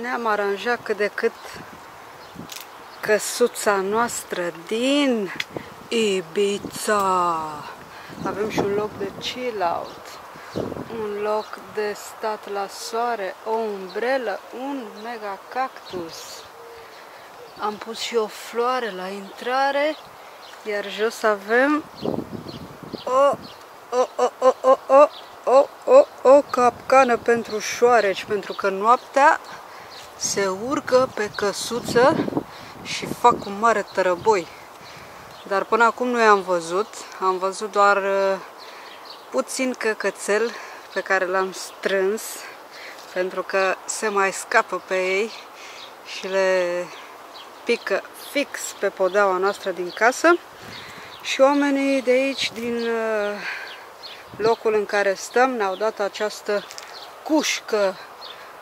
ne-am aranjat cât de cât căsuța noastră din Ibiza. Avem și un loc de chill-out, un loc de stat la soare, o umbrelă, un mega cactus. Am pus și o floare la intrare, iar jos avem o, o, o, o, o, o, o, o, o capcană pentru șoareci, pentru că noaptea se urcă pe căsuță și fac un mare tărăboi. Dar până acum nu i-am văzut, am văzut doar uh, puțin căcățel pe care l-am strâns pentru că se mai scapă pe ei și le pică fix pe podeaua noastră din casă și oamenii de aici, din uh, locul în care stăm, ne-au dat această cușcă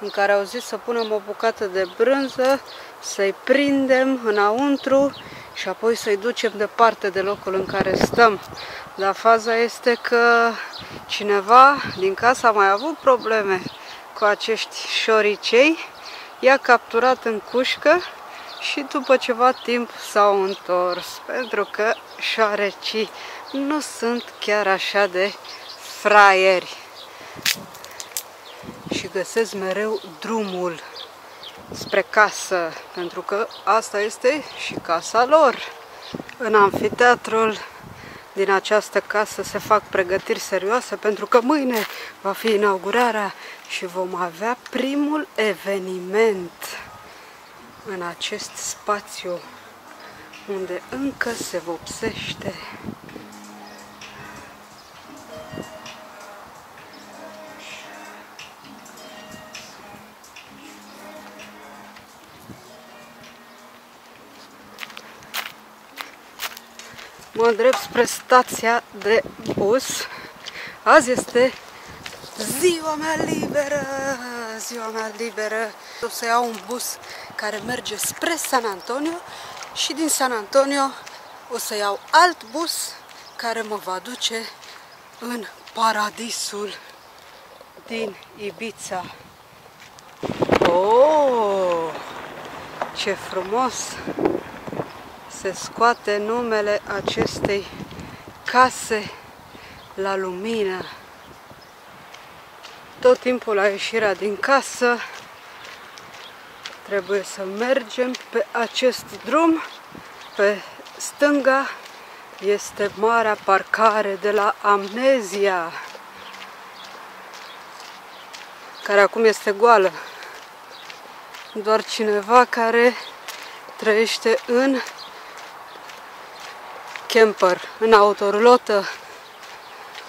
în care au zis să punem o bucată de brânză, să-i prindem înăuntru și apoi să-i ducem departe de locul în care stăm. Dar faza este că cineva din casă a mai avut probleme cu acești șoricei, i-a capturat în cușcă și după ceva timp s-au întors, pentru că șoarecii nu sunt chiar așa de fraieri și găsesc mereu drumul spre casă, pentru că asta este și casa lor. În amfiteatrul din această casă se fac pregătiri serioase pentru că mâine va fi inaugurarea și vom avea primul eveniment în acest spațiu unde încă se vopsește mă îndrept spre stația de bus. Azi este ziua mea liberă, ziua mea liberă. O să iau un bus care merge spre San Antonio și din San Antonio o să iau alt bus care mă va duce în paradisul din Ibiza. Oh, ce frumos! Se scoate numele acestei case la lumină. Tot timpul la ieșirea din casă trebuie să mergem pe acest drum. Pe stânga este marea parcare de la Amnezia, care acum este goală. Doar cineva care trăiește în camper, în autorulotă,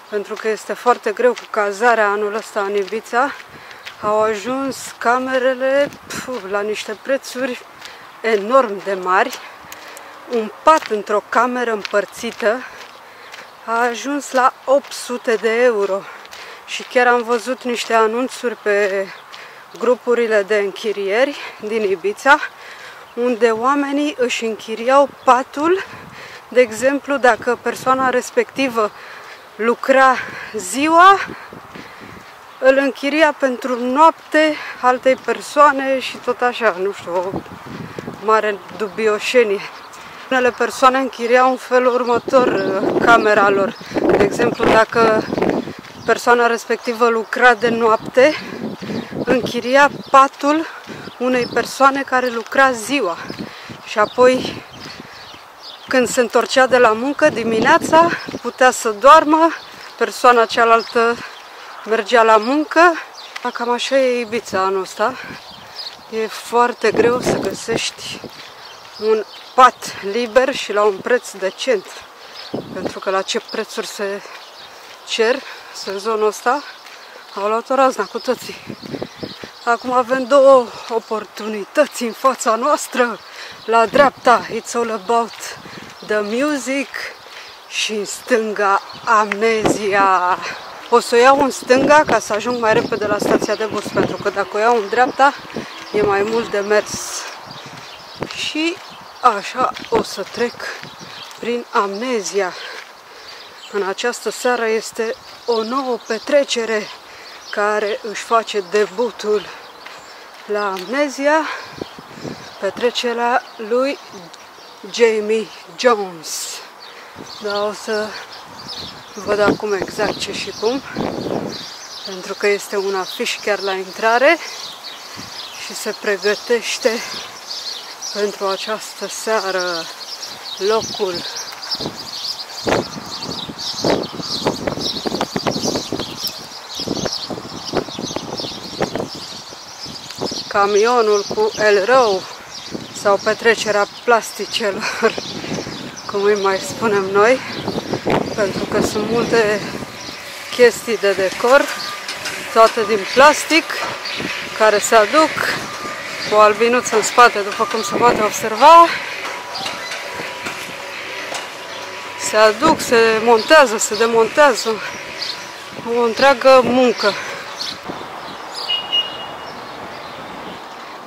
pentru că este foarte greu cu cazarea anul ăsta în Ibiza, au ajuns camerele pf, la niște prețuri enorm de mari. Un pat într-o cameră împărțită a ajuns la 800 de euro și chiar am văzut niște anunțuri pe grupurile de închirieri din Ibiza unde oamenii își închiriau patul de exemplu, dacă persoana respectivă lucra ziua, îl închiria pentru noapte altei persoane și tot așa, nu știu, o mare dubioșenie. Unele persoane închiriau în felul următor uh, camera lor. De exemplu, dacă persoana respectivă lucra de noapte, închiria patul unei persoane care lucra ziua și apoi când se întorcea de la muncă dimineața, putea să doarmă, persoana cealaltă mergea la muncă. Cam așa e Ibița anul ăsta. E foarte greu să găsești un pat liber și la un preț decent. Pentru că la ce prețuri se cer sezonul ăsta, au luat o razna cu toții. Acum avem două oportunități în fața noastră. La dreapta, it's all about The Music și în stânga Amnezia. O să o iau în stânga ca să ajung mai repede la stația de bus, pentru că dacă o iau în dreapta e mai mult de mers. Și așa o să trec prin Amnezia. În această seară este o nouă petrecere care își face debutul la Amnezia, petrecerea lui Jamie Jones. Dar o să văd acum exact ce și cum, pentru că este un afiș chiar la intrare și se pregătește pentru această seară locul camionul cu El Row sau petrecerea plasticelor, cum îi mai spunem noi, pentru că sunt multe chestii de decor, toate din plastic, care se aduc cu albinuță în spate, după cum se poate observa. Se aduc, se montează, se demontează. O întreagă muncă.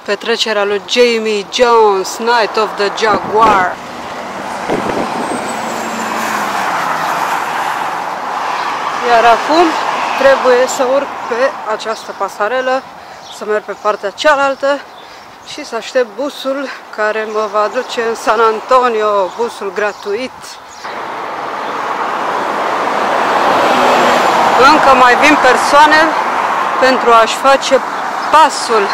Petrecerea lui Jamie Jones, Night of the Jaguar. Iar acum trebuie să urc pe această pasarelă, să merg pe partea cealaltă și să aștept busul care mă va duce în San Antonio, busul gratuit. Încă mai vin persoane pentru a-și face pasul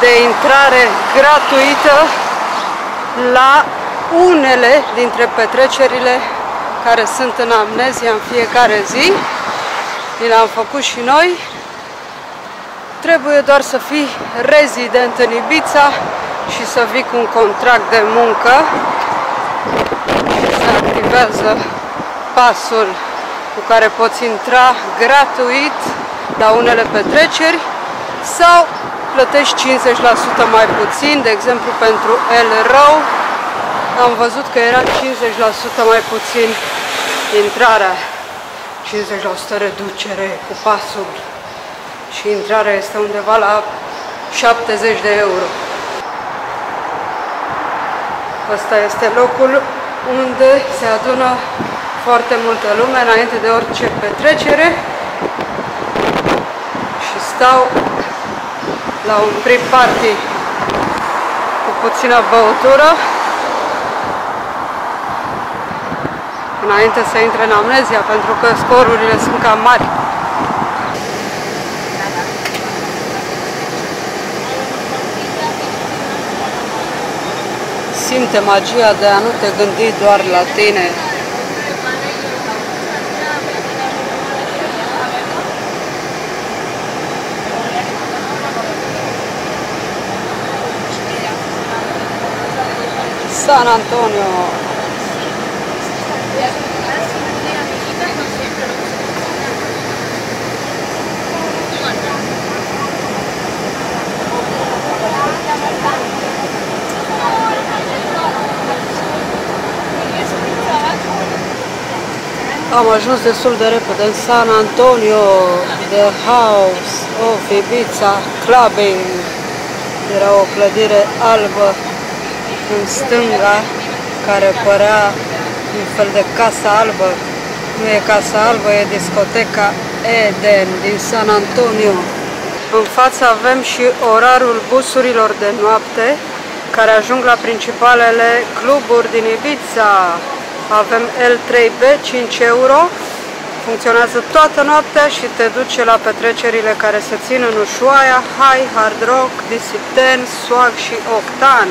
de intrare gratuită la unele dintre petrecerile care sunt în amnezia în fiecare zi. Ni le-am făcut și noi. Trebuie doar să fii rezident în Ibița și să vii cu un contract de muncă și se activează pasul cu care poți intra gratuit la unele petreceri sau plătești 50% mai puțin, de exemplu pentru El Row am văzut că era 50% mai puțin intrarea, 50% reducere cu pasul și intrarea este undeva la 70 de euro. Ăsta este locul unde se adună foarte multă lume înainte de orice petrecere și stau la un pre-party cu puțină băutură înainte să intre în amnezia, pentru că scorurile sunt cam mari. Simte magia de a nu te gândi doar la tine, San Antonio. Am ajuns destul de repede în San Antonio, The House of Ibiza Clubbing. Era o clădire albă în stânga, care părea un fel de casa albă. Nu e casa albă, e discoteca Eden din San Antonio. În față avem și orarul busurilor de noapte, care ajung la principalele cluburi din Ibiza. Avem L3B, 5 euro, funcționează toată noaptea și te duce la petrecerile care se țin în Ushuaia, High, Hard Rock, Disipten, Swag și Octan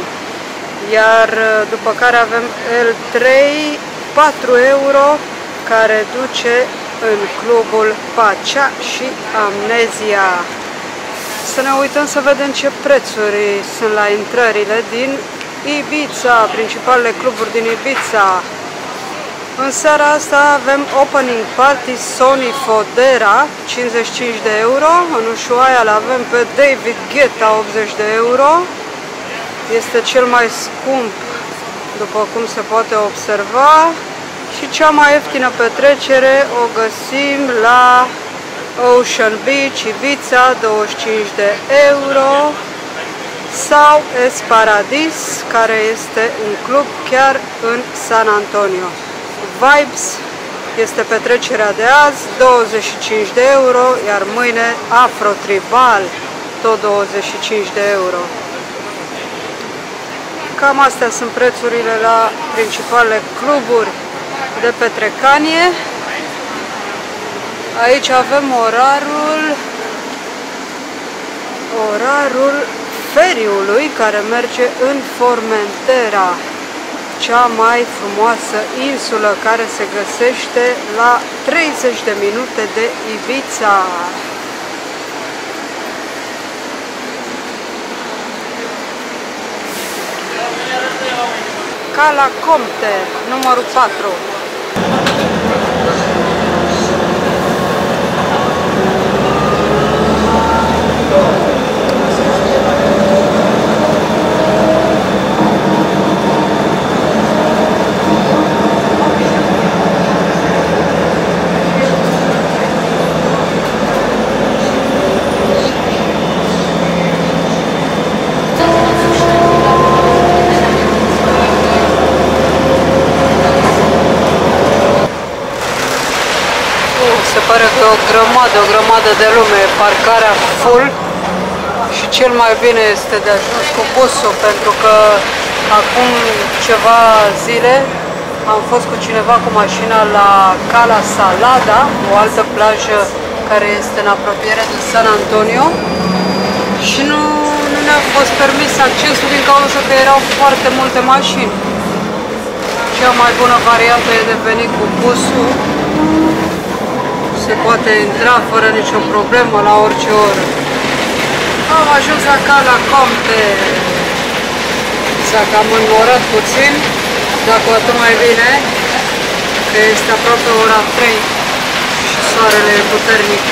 iar uh, după care avem L3, 4 euro, care duce în clubul Pacea și Amnezia. Să ne uităm să vedem ce prețuri sunt la intrările din Ibiza, principalele cluburi din Ibiza. În seara asta avem opening party Sony Fodera, 55 de euro. În Ushuaia avem pe David Guetta, 80 de euro. Este cel mai scump, după cum se poate observa, și cea mai ieftină petrecere o găsim la Ocean Beach, Ibiza, 25 de euro, sau Esparadis, care este un club chiar în San Antonio. Vibes este petrecerea de azi, 25 de euro, iar mâine Afro Tribal, tot 25 de euro. Cam astea sunt prețurile la principalele cluburi de petrecanie. Aici avem orarul orarul feriului care merge în Formentera, cea mai frumoasă insulă care se găsește la 30 de minute de Ibiza. Cala Comte, numărul 4. Pare că e o grămadă, o grămadă de lume, parcarea full. Și cel mai bine este de ajuns cu busul, pentru că acum ceva zile am fost cu cineva cu mașina la Cala Salada, o altă plajă care este în apropiere de San Antonio. Și nu, nu ne-a fost permis accesul din cauza că erau foarte multe mașini. Cea mai bună variantă e de venit cu busul se poate intra fără nicio problemă la orice oră. Am ajuns acasă la Comte. S-a cam înmorat puțin, dar cu atât mai bine că este aproape ora 3 și soarele e puternic.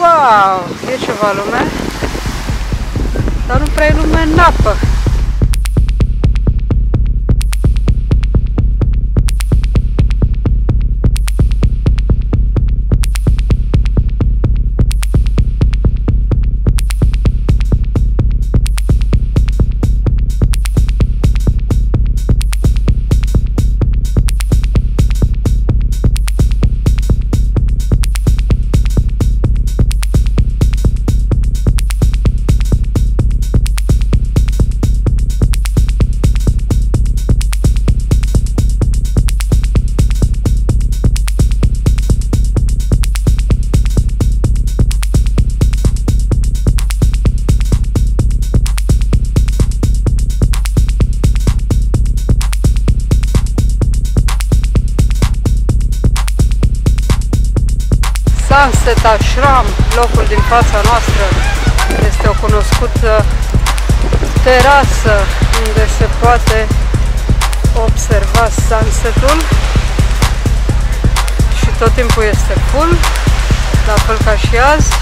Wow! E ceva lume, dar nu prea e lume în apă. Noastră, este o cunoscută terasă unde se poate observa sunsetul și tot timpul este full, la fel ca și azi.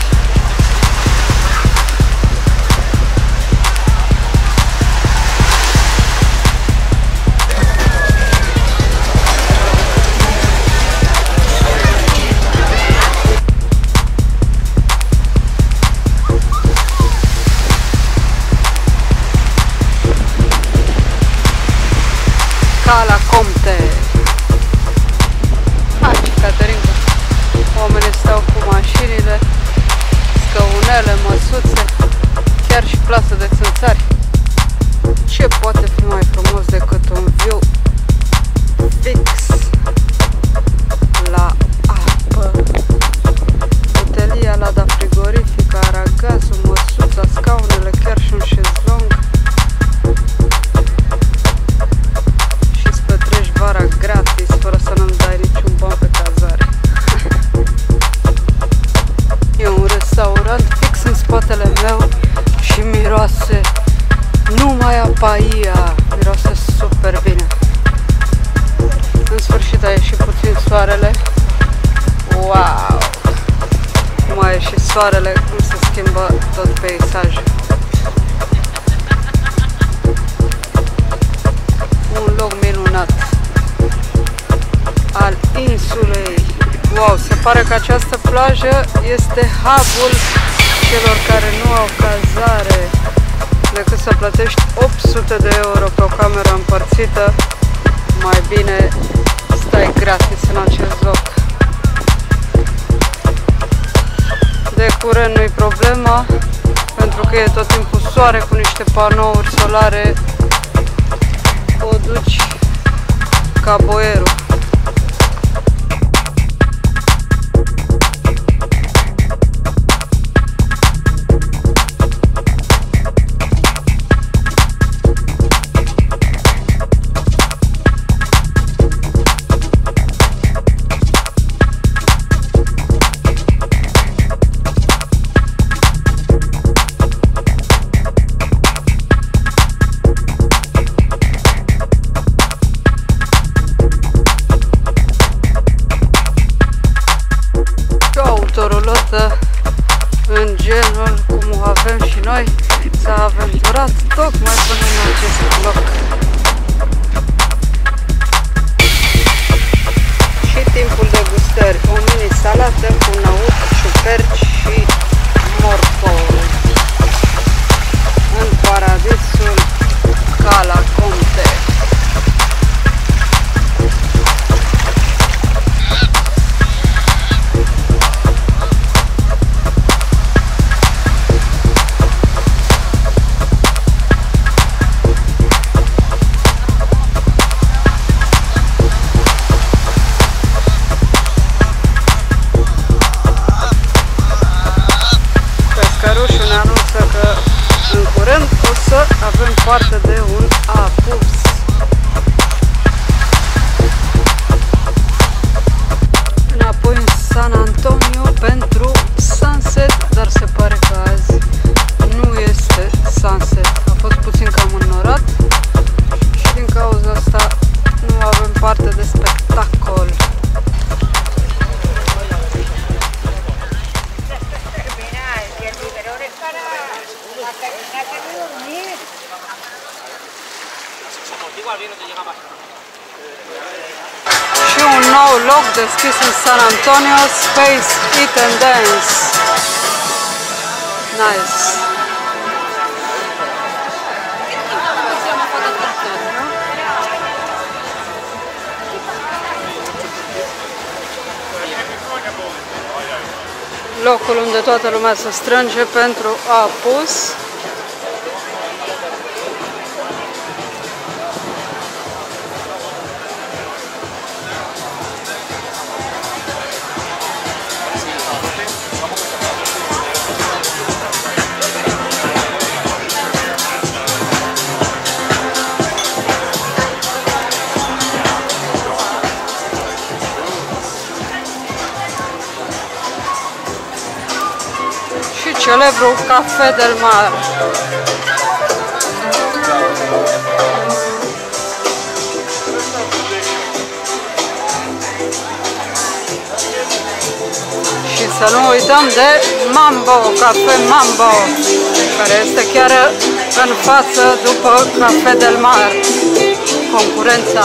Cala Comte. Aici, Caterinca. Oamenii stau cu mașinile, scăunele, măsuțe, chiar și plasă de țânțari. Ce poate fi mai frumos decât un view fix restaurant fix în spatele meu și miroase numai apaia, miroase super bine. În sfârșit a ieșit puțin soarele. Wow! Cum a ieșit soarele, cum se schimbă tot peisajul. Un loc minunat al insulei. Wow, se pare că această plajă este hubul celor care nu au cazare decât să plătești 800 de euro pe o cameră împărțită. Mai bine stai gratis în acest loc. De curent nu-i problema pentru că e tot timpul soare cu niște panouri solare. O duci ca boierul. Antonio's Space Eat and Dance. Nice. Locul unde toată lumea se strânge pentru apus. celebru Café del Mar. Și să nu uităm de Mambo, Café Mambo, care este chiar în față după Café del Mar, concurența.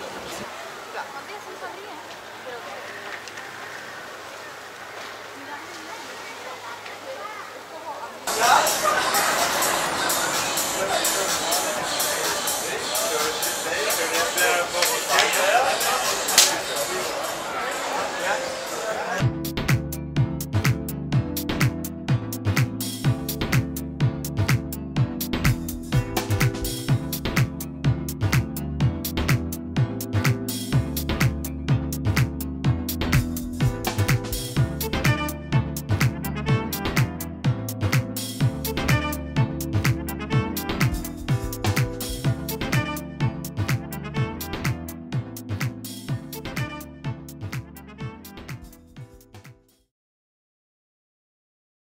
Huh?